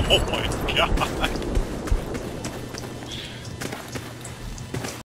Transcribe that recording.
Oh my god.